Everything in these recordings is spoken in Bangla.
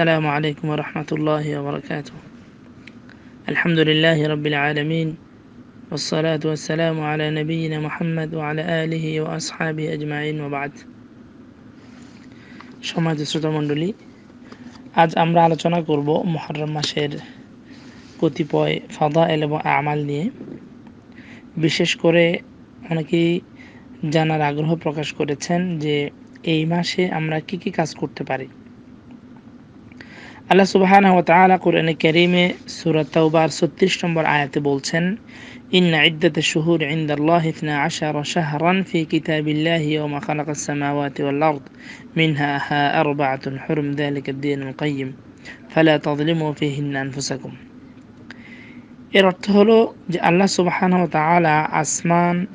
السلام عليكم ورحمة الله وبركاته الحمد لله رب العالمين والصلاة والسلام على نبينا محمد وعلى آله وأصحابه أجمعين وبعد সমাজ শ্রোতা মণ্ডলী আজ আমরা আলোচনা করব মহরম মাসের কতিপয় ফাদাইল এবং আমাল নিয়ে বিশেষ করে অনেকেই জানার আগ্রহ প্রকাশ করেছেন যে এই মাসে আমরা কি কি কাজ করতে পারি আল্লাহ সুবাহান ওয়া তাআলা কোরআনে কারীমে সূরা তাওবার 36 নম্বর আয়াতে বলছেন, ইন্না ইদ্দাতাশ শুহুর ইনদাল্লাহি 12 শাহরান ফি কিতাবিল্লাহি ইয়াওমা খালাকাস সামাওয়াতি ওয়াল আরদ, মিনহা আরবা'তুন হুরুম যালিকা ad-দীনুল কাইয়্যিম ফালা তাযলিমু ফীহিন্না আনফুসাকুম। এর অর্থ হলো যে আল্লাহ সুবহানাহু ওয়া তাআলা আসমান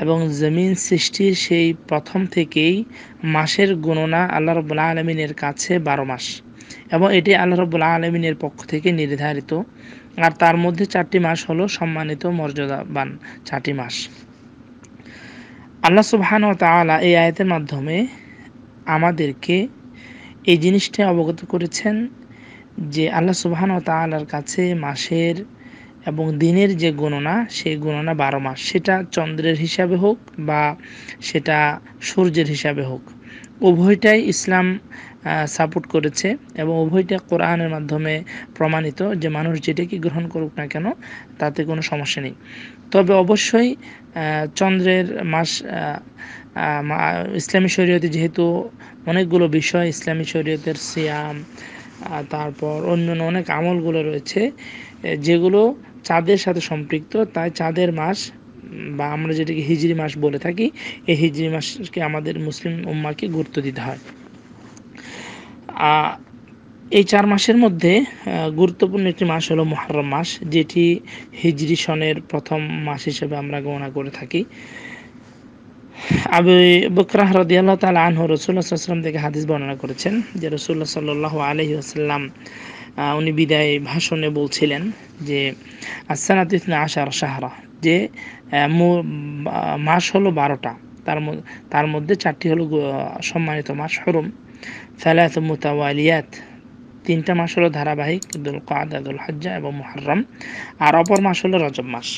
এবং জমিন সৃষ্টির সেই প্রথম থেকেই মাসের গণনা আল্লাহ রব্বুল আলমিনের কাছে বারো মাস। এবং এটি আল্লাহ রব্বুল আলমিনের পক্ষ থেকে নির্ধারিত। আর তার মধ্যে চারটি মাস হলো সম্মানিত মর্যাদাবান চারটি মাস। আল্লাহ সুবহান তালা এই আয়তের মাধ্যমে আমাদেরকে এই জিনিসটা অবগত করেছেন যে আল্লাহ সুবহান তালার কাছে মাসের এবং দিনের যে গণনা, সেই গণনা বারো মাস। সেটা চন্দ্রের হিসাবে হোক বা সেটা সূর্যের হিসাবে হোক। উভয়টাই ইসলাম সাপোর্ট করেছে এবং উভয়টা কোরআনের মাধ্যমে প্রমাণিত যে মানুষ যেটাকে গ্রহণ করুক না কেন, তাতে কোনো সমস্যা নেই। তবে অবশ্যই চন্দ্রের মাস ইসলামী শরীয়তে যেহেতু অনেকগুলো বিষয়, ইসলামী শরীয়তের সিয়াম তারপর অন্যান্য অনেক আমলগুলো রয়েছে যেগুলো চাঁদের সাথে সম্পৃক্ত, তাই চাঁদের মাস বা আমরা যেটাকে হিজড়ি মাস বলে থাকি, এই হিজড়ি মাসকে আমাদের মুসলিম উম্মাকে গুরুত্ব দিতে হয়। এই চার মাসের মধ্যে গুরুত্বপূর্ণ একটি মাস হলো মহরম মাস, যেটি হিজরি সনের প্রথম মাস হিসেবে আমরা গণনা করে থাকি। আবু বকরাহ রদিয়াল্লাহ তালা আনহ রসুল্লাহ থেকে হাদিস বর্ণনা করেছেন যে রসুল্লাহ সাল্লাহ আলহি আসাল্লাম উনি বিদায় ভাষণে বলছিলেন যে আসানাতিসনা আশার সাহারা যে মাস হলো বারোটা। তার তার মধ্যে চারটি হলো সম্মানিত মাস হরম সালাত মুতাওয়ালিয়াত। তিনটা মাস হলো ধারাবাহিক দুল কাদা, দুল হজ্জা এবং মুহররম। আর অপর মাস হলো রজব মাস।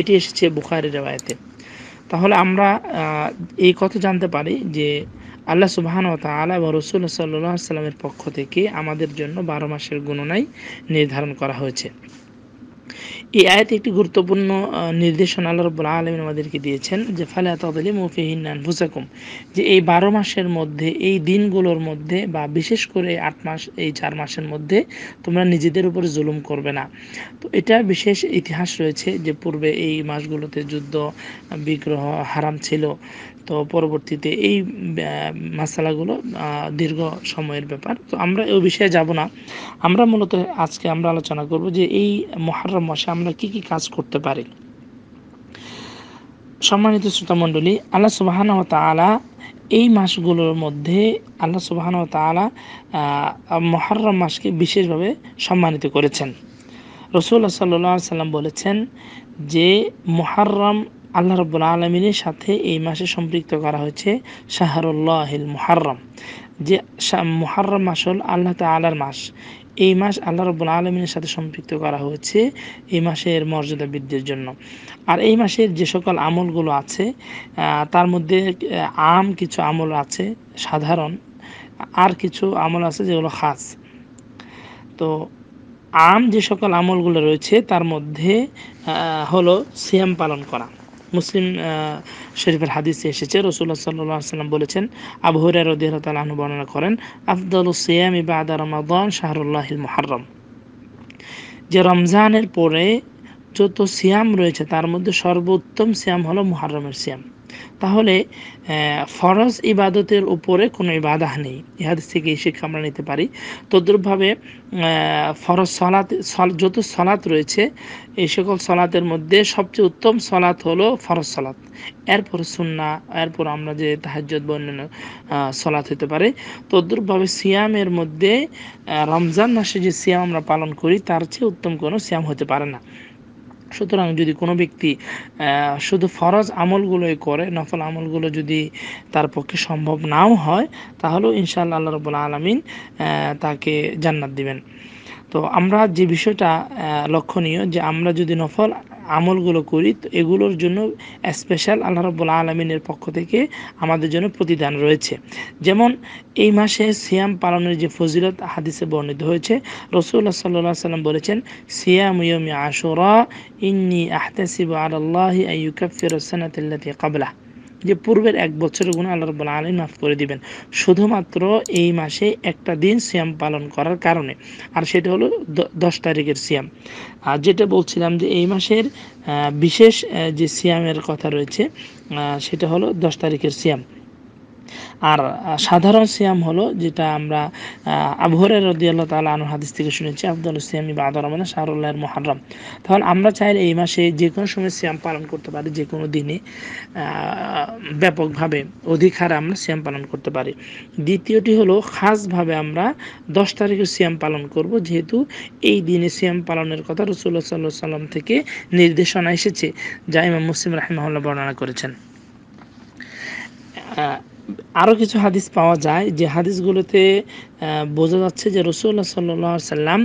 এটি এসেছে বুখারি রেওয়ায়তে। তাহলে আমরা এই কথা জানতে পারি যে আল্লাহ সুবাহান ও তালা এবং রসুল সাল্লাহ সাল্লামের পক্ষ থেকে আমাদের জন্য বারো মাসের গণনাই নির্ধারণ করা হয়েছে। এই আয়াতে একটি গুরুত্বপূর্ণ নির্দেশনা আল্লাহ রব্বুল আলমিন আমাদেরকে দিয়েছেন যে, ফালে তাদলি মুফিহিনান ফুসাকুম যে এই বারো মাসের মধ্যে, এই দিনগুলোর মধ্যে বা বিশেষ করে আট মাস, এই চার মাসের মধ্যে তোমরা নিজেদের উপরে জুলুম করবে না। তো এটা বিশেষ ইতিহাস রয়েছে যে, পূর্বে এই মাসগুলোতে যুদ্ধ, বিগ্রহ, হারাম ছিল। তো পরবর্তীতে এই মশালাগুলো দীর্ঘ সময়ের ব্যাপার। তো আমরা ওই বিষয়ে যাব না। আমরা মূলত আজকে আমরা আলোচনা করব যে এই মহারম মাসে আমরা কি কি কাজ করতে পারি। সম্মানিত শ্রোতা মণ্ডলী, আল্লাহ সুবাহান এই মাসগুলোর মধ্যে আল্লাহ সুবাহান তালা মহরম মাসকে বিশেষভাবে সম্মানিত করেছেন। রসুল্লাহ সাল্লাহ সাল্লাম বলেছেন যে মহারম আল্লাহ রব্বুল আলমিনের সাথে এই মাসে সম্পৃক্ত করা হয়েছে শাহরুল্লাহিল মুহাররম। যে মুহাররম মাস হল আল্লাহ তালার মাস। এই মাস আল্লাহ রব্বুল আলমিনের সাথে সম্পৃক্ত করা হয়েছে এই মাসের মর্যাদা বৃদ্ধির জন্য। আর এই মাসের যে সকল আমলগুলো আছে তার মধ্যে আম কিছু আমল আছে, সাধারণ, আর কিছু আমল আছে যেগুলো খাস। তো আম যে সকল আমলগুলো রয়েছে, তার মধ্যে হলো সিয়াম পালন করা। মুসলিম শরীফের হাদিসে এসেছে। রসুল্লাহ সাল্লাহ সাল্লাম বলেছেন, আবু হরিয়া রদিয়াল বর্ণনা করেন আফদল সিয়াম ইবা ইবাদা রমাদান শাহরুল্লাহিল মহারম যে রমজানের পরে যত সিয়াম রয়েছে, তার মধ্যে সর্বোত্তম সিয়াম হলো মুহাররমের সিয়াম। তাহলে ফরজ ইবাদতের উপরে কোনো ইবাদাহ নেই। ইহাদিস থেকে এই শিক্ষা আমরা নিতে পারি। তদ্রুপভাবে ফরজ সলাত যত সলাৎ রয়েছে, এই সকল সলাতের মধ্যে সবচেয়ে উত্তম সলাৎ হলো ফরজ সলাৎ এরপর সুন্না, এরপর আমরা যে তাহাজ্জত বর্ণন সলাৎ হতে পারে। তদ্রুপভাবে সিয়ামের মধ্যে রমজান মাসে যে সিয়াম আমরা পালন করি, তার চেয়ে উত্তম কোনো সিয়াম হতে পারে না। সুতরাং যদি কোনো ব্যক্তি শুধু ফরজ আমলগুলোই করে, নফল আমলগুলো যদি তার পক্ষে সম্ভব নাও হয়, তাহলেও ইনশাআল্লাহ আল্লাহ রবুল্লা আলমিন তাকে জান্নাত দিবেন। তো আমরা যে বিষয়টা লক্ষণীয় যে আমরা যদি নফল আমলগুলো করি, তো এগুলোর জন্য স্পেশাল আল্লাহ রব্বুল আলমিনের পক্ষ থেকে আমাদের জন্য প্রতিদান রয়েছে। যেমন এই মাসে সিয়াম পালনের যে ফজিলত হাদিসে বর্ণিত হয়েছে রসুল্লাহ সাল্লাহ সাল্লাম বলেছেন, সিয়াম ইয়মি আশুরা, ইন্নি আহতাসিব আল্লাহ আইয়ুকাফির সানাতিল্লাতি কাবলা যে পূর্বের এক বছরের গুণ আল্লাহ রব্বুল আলম মাফ করে দিবেন। শুধুমাত্র এই মাসে একটা দিন সিয়াম পালন করার কারণে। আর সেটা হলো দশ তারিখের সিয়াম। আর যেটা বলছিলাম যে এই মাসের বিশেষ যে সিয়ামের কথা রয়েছে সেটা হলো দশ তারিখের সিয়াম। আর সাধারণ সিয়াম হলো যেটা আমরা আবহরের রদি আল্লাহ তালা আনু হাদিস থেকে শুনেছি আব্দুল সিয়ামি বা আদর রহমান শাহরুল্লাহর মহারম তাহলে আমরা চাইলে এই মাসে যে কোনো সময় সিয়াম পালন করতে পারি, যে কোনো দিনে ব্যাপকভাবে অধিক হারে আমরা সিয়াম পালন করতে পারি। দ্বিতীয়টি হলো খাসভাবে আমরা দশ তারিখে সিয়াম পালন করব, যেহেতু এই দিনে সিয়াম পালনের কথা রসুল্লাহ সাল্লাহ সাল্লাম থেকে নির্দেশনা এসেছে, যা ইমাম মুসলিম রাহিমাহুল্লাহ বর্ণনা করেছেন। আরও কিছু হাদিস পাওয়া যায় যে হাদিসগুলোতে বোঝা যাচ্ছে যে রসুল্লাহ সাল্লাহ সাল্লাম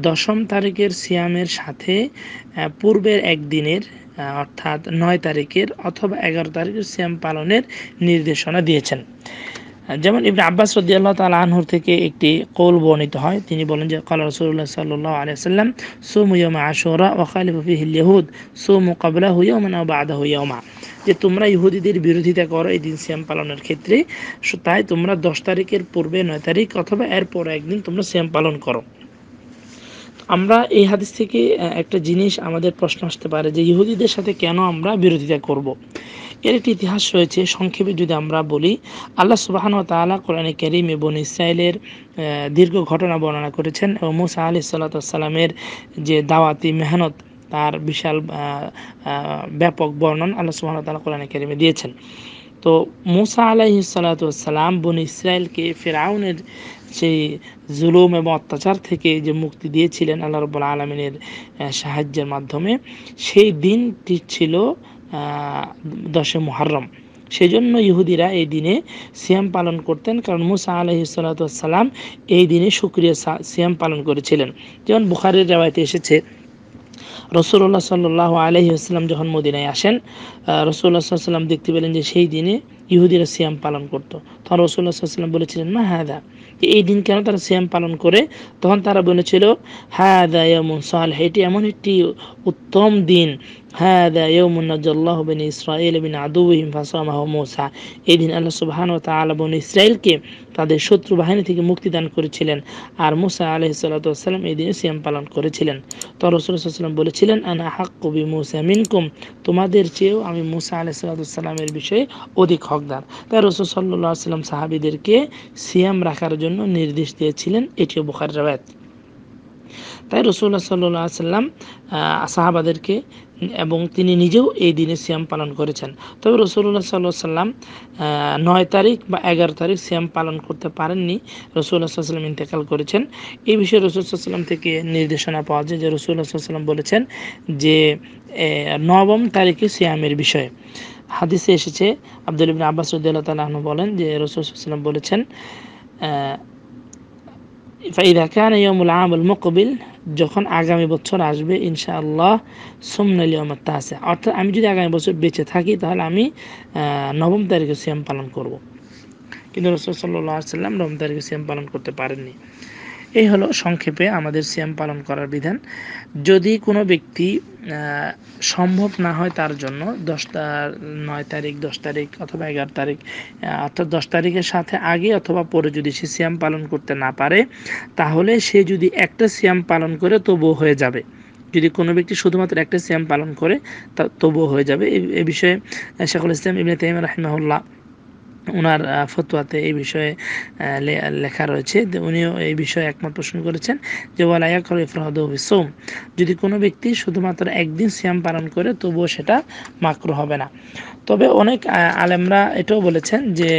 দশম তারিখের সিয়ামের সাথে পূর্বের একদিনের অর্থাৎ নয় তারিখের অথবা এগারো তারিখের সিয়াম পালনের নির্দেশনা দিয়েছেন। যেমন ইবনে আব্বাস রদিয়াল্লাহ তাল আনহুর থেকে একটি কৌল বর্ণিত হয়। তিনি বলেন যে, কাল রসুল্লাহ সাল্লাহ আলিয়াল্লাম সোম ইয়মা আশোরা ওখালিফি হিল সোম কাবলা হুইয়মা বা আদা হুইয়মা যে, তোমরা ইহুদিদের বিরোধিতা করো এই দিন শ্যাম পালনের ক্ষেত্রে তাই তোমরা দশ তারিখের পূর্বে নয় তারিখ অথবা এরপর একদিন তোমরা শ্যাম পালন করো। আমরা এই হাদিস থেকে একটা জিনিস আমাদের প্রশ্ন আসতে পারে যে, ইহুদিদের সাথে কেন আমরা বিরোধিতা করব। এর একটি ইতিহাস রয়েছে, সংক্ষেপে যদি আমরা বলি, আল্লাহ সুবাহান তালা কোরআনে করিম এবং ইসরায়েলের দীর্ঘ ঘটনা বর্ণনা করেছেন এবং মুসা আলি সাল্লাতামের যে দাওয়াতি মেহনত, তার বিশাল ব্যাপক বর্ণন আল্লাহ সুবাহ তালা কোরআনে কেরিমে দিয়েছেন। তো মুসা আলাহি সাল্লাতাম বন ইসরায়েলকে ফেরাউনের সেই জুলুম এবং অত্যাচার থেকে যে মুক্তি দিয়েছিলেন আল্লাহ রব আলমিনের সাহায্যের মাধ্যমে, সেই দিনটি ছিল দশে মুহরম সেই জন্য ইহুদিরা এই দিনে সিয়াম পালন করতেন, কারণ মুসা আলহি সাল্লাতাম এই দিনে সুক্রিয়া সিয়াম পালন করেছিলেন। যেমন বুখারের রেওয়ায়তে এসেছে রসুল্লাহ সাল্লাহ আলহি আসসালাম যখন মদিনায় আসেন রসুল্লাহ সাল্লাম দেখতে পেলেন যে সেই দিনে ইহুদিরা সিয়াম পালন করত। তখন রসুল্লাহ সাল্লাম বলেছিলেন, মা হাদা? এই দিন কেন তারা সিয়াম পালন করে? তখন তারা বলেছিল, হাদা ইয়মুন সালেহ। এটি এমন একটি উত্তম দিন হাদা ইয়মুন নাজ্লাহ বিন ইসরায়েল বিন আদুহিম ফাসামাহ মোসা এই দিন আল্লাহ সুবহান ও তাআলা বন ইসরায়েলকে তাদের শত্রু বাহিনী থেকে মুক্তি দান করেছিলেন আর মুসা আলহ সাল্লাম এই দিনে সিয়াম পালন করেছিলেন। তো রসুল্লাহাম বলেছিলেন, আনা হাক কবি মুসা মিনকুম? তোমাদের চেয়েও আমি মুসা আলহ সাল্লামের বিষয়ে অধিক হকদার। তাই রসুল সাল্লাহ সাল্লাম সাহাবিদেরকে সিয়াম রাখার জন্য নির্দেশ দিয়েছিলেন। এটিও বুখার রায়ত তাই রসুল্লাহ সাল্লাহ সাল্লাম সাহাবাদেরকে এবং তিনি নিজেও এই দিনে সিয়াম পালন করেছেন। তবে রসুল্লাহ সাল্লাহ সাল্লাম নয় তারিখ বা এগারো তারিখ সিয়াম পালন করতে পারেননি। রসুল্লাহ সাল্লাম ইন্তেকাল করেছেন। এই বিষয়ে রসুল্লাহাম থেকে নির্দেশনা পাওয়া যায় যে রসুল্লাহ সাল্লাম বলেছেন যে নবম তারিখে সিয়ামের বিষয়ে। হাদিসে এসেছে, আব্দুল ইবিন আব্বাস রদুল্লাহ বলেন যে রসুলাম বলেছেন ফাইদা কান ইয়মুল আমল মোকবিল যখন আগামী বছর আসবে, ইনশাআল্লাহ সোমনাল ইয়মাত তাসে অর্থাৎ আমি যদি আগামী বছর বেঁচে থাকি, তাহলে আমি নবম তারিখে সিয়াম পালন করব। কিন্তু রসুল সাল্লাহ সাল্লাম নবম তারিখে সিয়াম পালন করতে পারেননি। এই হলো সংক্ষেপে আমাদের সিয়াম পালন করার বিধান। যদি কোনো ব্যক্তি সম্ভব না হয় তার জন্য দশটা নয় তারিখ, দশ তারিখ অথবা এগারো তারিখ অর্থাৎ দশ তারিখের সাথে আগে অথবা পরে যদি সে সিয়াম পালন করতে না পারে, তাহলে সে যদি একটা সিয়াম পালন করে তবুও হয়ে যাবে। যদি কোনো ব্যক্তি শুধুমাত্র একটা সিয়াম পালন করে, তা তবুও হয়ে যাবে। এ বিষয়ে শেখুল ইসলাম ইবনে তাইম রাহিমাহুল্লাহ ওনার ফতোয়াতে এই বিষয়ে লেখা রয়েছে। উনিও এই বিষয়ে একমত পোষণ করেছেন যে ইফরাদ সোম যদি কোনো ব্যক্তি শুধুমাত্র একদিন সিয়াম পালন করে, তবুও সেটা মাকরু হবে না। তবে অনেক আলেমরা এটাও বলেছেন যে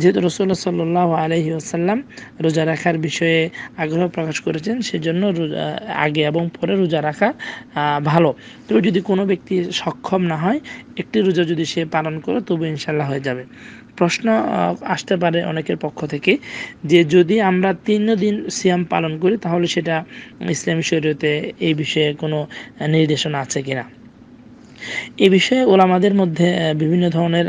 যেহেতু রসুল্লাহ সাল্লাহ আলহি আসাল্লাম রোজা রাখার বিষয়ে আগ্রহ প্রকাশ করেছেন, সেজন্য আগে এবং পরে রোজা রাখা ভালো। তবে যদি কোনো ব্যক্তি সক্ষম না হয়, একটি রোজা যদি সে পালন করে, তবু ইনশাল্লাহ হয়ে যাবে। প্রশ্ন আসতে পারে অনেকের পক্ষ থেকে যে, যদি আমরা তিন দিন সিয়াম পালন করি, তাহলে সেটা ইসলামী শরীয়তে এই বিষয়ে কোনো নির্দেশনা আছে কিনা? এ বিষয়ে ওলামাদের মধ্যে বিভিন্ন ধরনের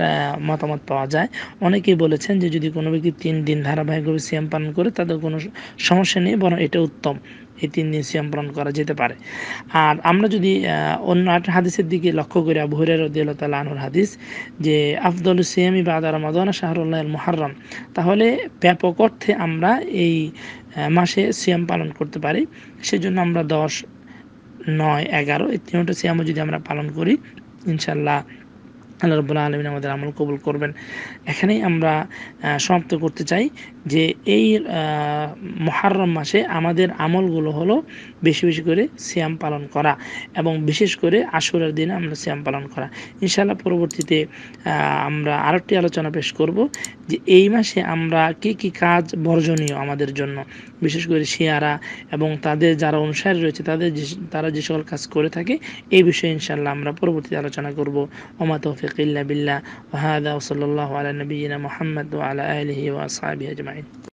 মতামত পাওয়া যায়। অনেকেই বলেছেন যে যদি কোনো ব্যক্তি তিন দিন ধারাবাহিকভাবে সিয়াম পালন করে, তাদের কোনো সমস্যা নেই, বরং এটা উত্তম। এই তিন দিন সিয়াম পালন করা যেতে পারে। আর আমরা যদি অন্য একটা হাদিসের দিকে লক্ষ্য করি, আবু হরের রদিয়াল্লাহ আনুর হাদিস যে, আফদল সিয়ামি বা আদা রমাদান শাহরুল্লাহ মুহাররম। তাহলে ব্যাপক অর্থে আমরা এই মাসে সিয়াম পালন করতে পারি। সেজন্য আমরা দশ নয় এগারো এই তিনটা সিয়ামও যদি আমরা পালন করি ইনশাল্লাহ আল্লাহ রবুল্লা আলমিন আমাদের আমল কবুল করবেন। এখানেই আমরা সমাপ্ত করতে চাই যে এই মহারম মাসে আমাদের আমলগুলো হলো বেশি বেশি করে সিয়াম পালন করা এবং বিশেষ করে আশুরার দিনে আমরা সিয়াম পালন করা। ইনশাল্লাহ পরবর্তীতে আমরা আরেকটি আলোচনা পেশ করব যে এই মাসে আমরা কি কি কাজ বর্জনীয় আমাদের জন্য। বিশেষ করে শিয়ারা এবং তাদের যারা অনুসারী রয়েছে, তাদের তারা যে সকল কাজ করে থাকে, এই বিষয়ে ইনশাল্লাহ আমরা পরবর্তীতে আলোচনা করব। তৌফিক। التوفيق إلا بالله. وهذا وصلى الله على نبينا محمد وعلى آله وأصحابه أجمعين.